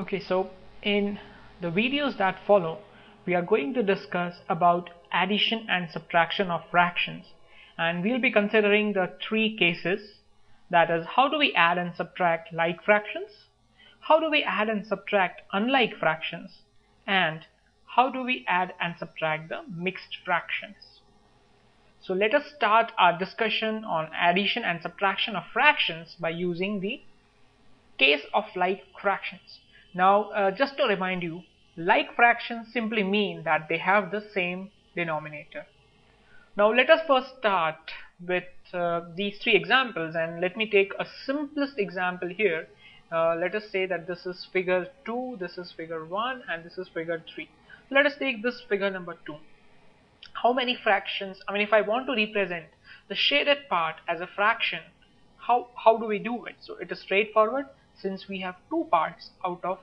Okay, so in the videos that follow, we are going to discuss about addition and subtraction of fractions and we'll be considering the three cases that is how do we add and subtract like fractions, how do we add and subtract unlike fractions and how do we add and subtract the mixed fractions. So let us start our discussion on addition and subtraction of fractions by using the case of like fractions. Now uh, just to remind you, like fractions simply mean that they have the same denominator. Now let us first start with uh, these three examples and let me take a simplest example here. Uh, let us say that this is figure 2, this is figure 1 and this is figure 3. Let us take this figure number 2. How many fractions, I mean if I want to represent the shaded part as a fraction, how, how do we do it? So it is straightforward since we have two parts out of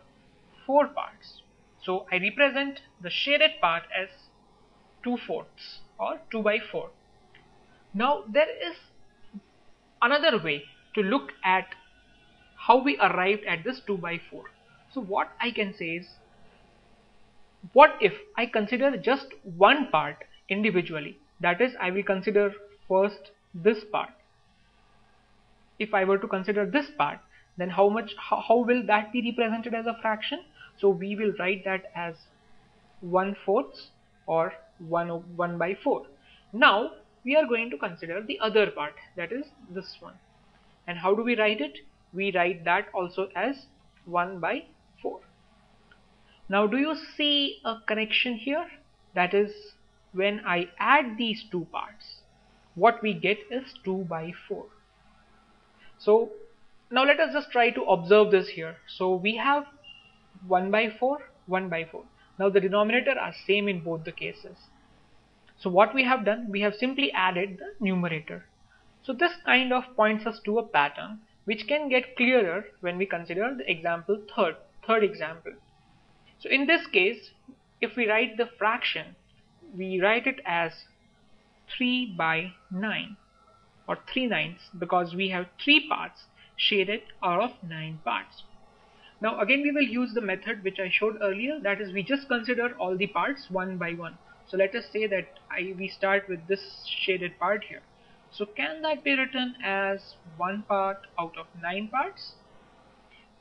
four parts. So I represent the shaded part as 2 fourths or 2 by 4. Now there is another way to look at how we arrived at this 2 by 4. So what I can say is what if I consider just one part individually that is I will consider first this part if I were to consider this part then how much how, how will that be represented as a fraction? So we will write that as 1 fourths or 1 1 by 4 now we are going to consider the other part that is this one. And how do we write it? We write that also as 1 by 4 now do you see a connection here? That is when I add these two parts what we get is 2 by 4 so now let us just try to observe this here. So we have 1 by 4 1 by 4 now the denominator are same in both the cases. So what we have done we have simply added the numerator. So this kind of points us to a pattern which can get clearer when we consider the example third third example. So in this case if we write the fraction we write it as 3 by 9 or 3 nines because we have three parts shaded out of 9 parts. Now again we will use the method which I showed earlier that is we just consider all the parts one by one. So let us say that I, we start with this shaded part here. So can that be written as one part out of 9 parts?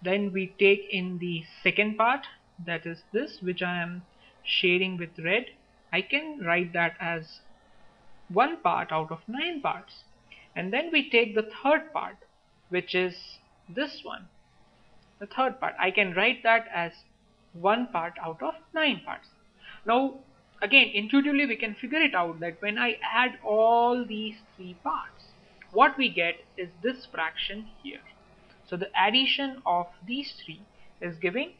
Then we take in the second part that is this which I am shading with red. I can write that as one part out of 9 parts and then we take the third part which is this one the third part. I can write that as one part out of nine parts. Now again intuitively we can figure it out that when I add all these three parts what we get is this fraction here. So the addition of these three is giving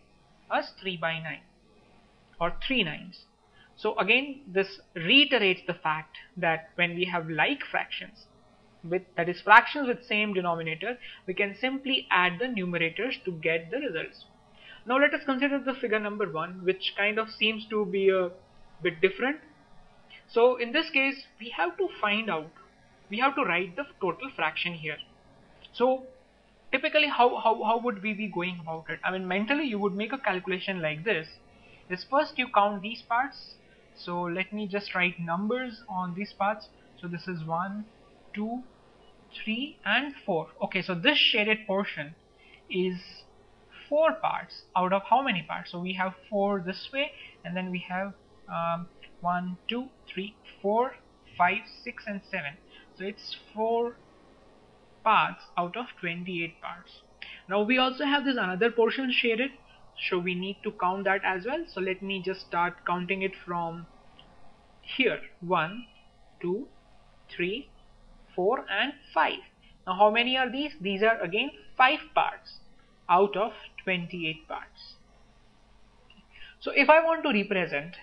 us 3 by 9 or 3 nines. So again this reiterates the fact that when we have like fractions with that is fractions with same denominator we can simply add the numerators to get the results. Now let us consider the figure number one which kind of seems to be a bit different. So in this case we have to find out we have to write the total fraction here. So typically how, how, how would we be going about it? I mean mentally you would make a calculation like this. Is first you count these parts. So let me just write numbers on these parts. So this is 1 2 3 and 4 okay so this shaded portion is four parts out of how many parts? So we have four this way and then we have um, one two three four five six and seven. So it's four parts out of 28 parts. Now we also have this another portion shaded so we need to count that as well. So let me just start counting it from here. One two three 4 and 5. Now how many are these? These are again 5 parts out of 28 parts. So if I want to represent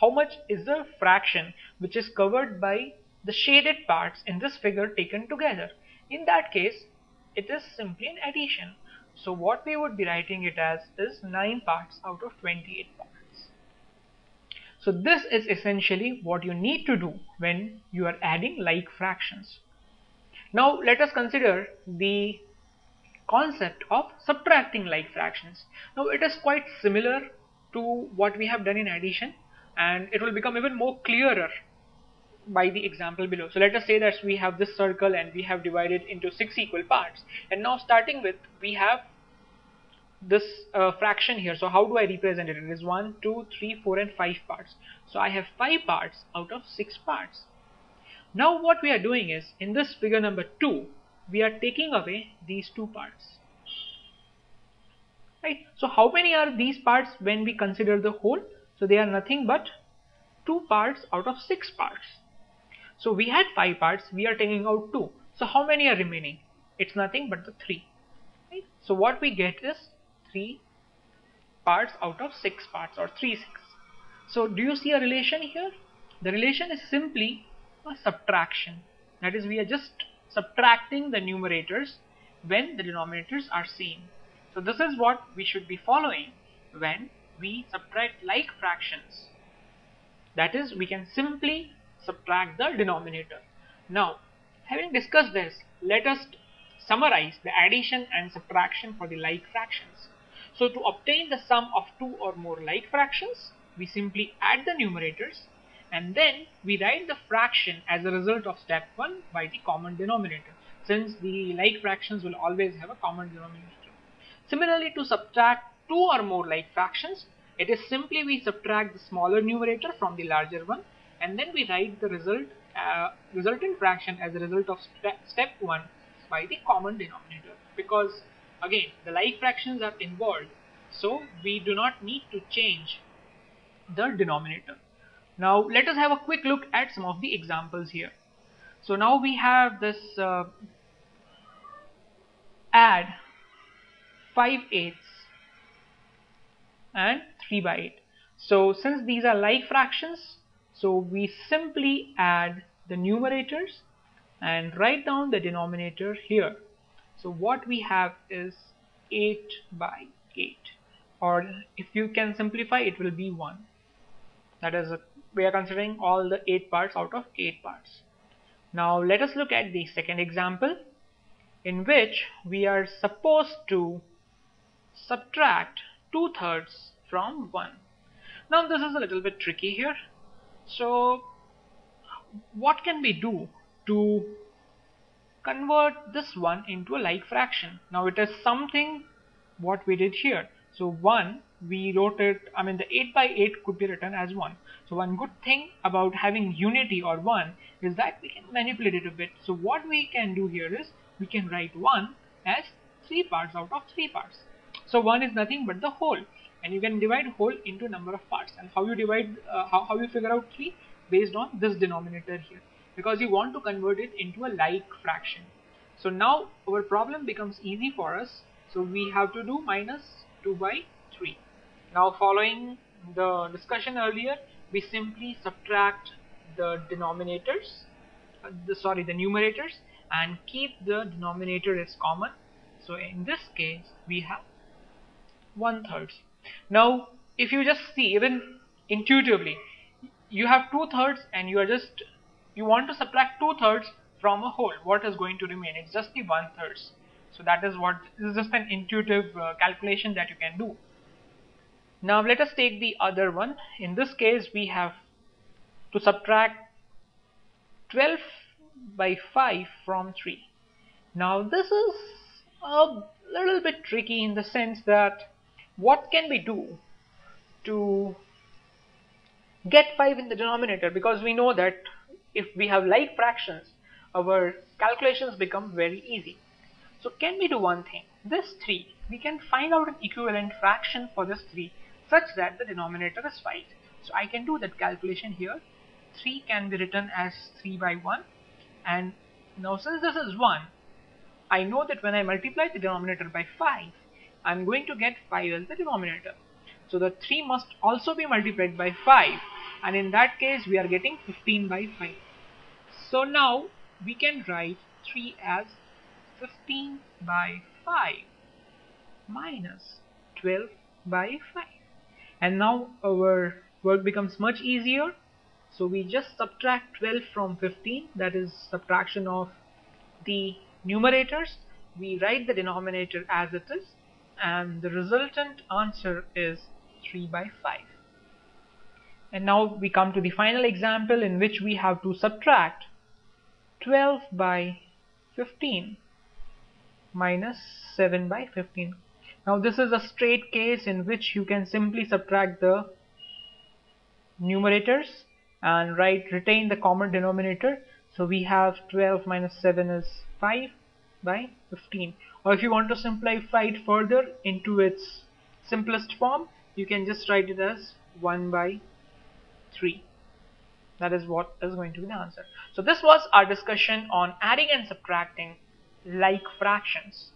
how much is the fraction which is covered by the shaded parts in this figure taken together. In that case, it is simply an addition. So what we would be writing it as is 9 parts out of 28 parts. So this is essentially what you need to do when you are adding like fractions. Now let us consider the concept of subtracting like fractions. Now it is quite similar to what we have done in addition and it will become even more clearer by the example below. So let us say that we have this circle and we have divided into six equal parts. And now starting with we have this uh, fraction here. So how do I represent it? It is 1 2 3 4 and 5 parts. So I have 5 parts out of 6 parts now what we are doing is in this figure number 2 we are taking away these two parts. Right? So how many are these parts when we consider the whole? So they are nothing but two parts out of six parts. So we had five parts we are taking out two. So how many are remaining? It's nothing but the three. Right? So what we get is three parts out of six parts or three six. So do you see a relation here? The relation is simply a subtraction that is we are just subtracting the numerators when the denominators are same. So this is what we should be following when we subtract like fractions. That is, we can simply subtract the denominator. Now, having discussed this, let us summarize the addition and subtraction for the like fractions. So to obtain the sum of two or more like fractions, we simply add the numerators and then we write the fraction as a result of step 1 by the common denominator since the like fractions will always have a common denominator. Similarly to subtract two or more like fractions it is simply we subtract the smaller numerator from the larger one and then we write the result uh, resultant fraction as a result of step 1 by the common denominator because again the like fractions are involved so we do not need to change the denominator now let us have a quick look at some of the examples here. So now we have this uh, add 5 eighths and 3 by 8. So since these are like fractions, so we simply add the numerators and write down the denominator here. So what we have is 8 by 8 or if you can simplify it will be 1 that is a we are considering all the 8 parts out of 8 parts. Now let us look at the second example in which we are supposed to subtract 2 thirds from 1. Now this is a little bit tricky here. So what can we do to convert this one into a like fraction? Now it is something what we did here. So 1 we wrote it I mean the 8 by 8 could be written as 1 so one good thing about having unity or 1 is that we can manipulate it a bit. So what we can do here is we can write 1 as 3 parts out of 3 parts. So 1 is nothing but the whole. And you can divide whole into number of parts. And how you divide uh, how, how you figure out 3 based on this denominator here. Because you want to convert it into a like fraction. So now our problem becomes easy for us. So we have to do minus 2 by 3 now following the discussion earlier, we simply subtract the denominators, uh, the, sorry, the numerators and keep the denominator as common. So in this case, we have one thirds. Now, if you just see even intuitively, you have two thirds and you are just, you want to subtract two thirds from a whole. What is going to remain? It's just the one thirds. So that is what, is just an intuitive uh, calculation that you can do. Now let us take the other one. In this case we have to subtract 12 by 5 from 3. Now this is a little bit tricky in the sense that what can we do to get 5 in the denominator because we know that if we have like fractions our calculations become very easy. So can we do one thing? This 3 we can find out an equivalent fraction for this 3 such that the denominator is 5. So I can do that calculation here. 3 can be written as 3 by 1 and now since this is 1 I know that when I multiply the denominator by 5 I'm going to get 5 as the denominator. So the 3 must also be multiplied by 5 and in that case we are getting 15 by 5. So now we can write 3 as 15 by 5 minus 12 by 5 and now our work becomes much easier. So we just subtract 12 from 15 that is subtraction of the numerators. We write the denominator as it is. And the resultant answer is 3 by 5 and now we come to the final example in which we have to subtract 12 by 15 minus 7 by 15 now this is a straight case in which you can simply subtract the numerators and write retain the common denominator. So we have 12 minus 7 is 5 by 15 or if you want to simplify it further into its simplest form you can just write it as 1 by 3 that is what is going to be the answer. So this was our discussion on adding and subtracting like fractions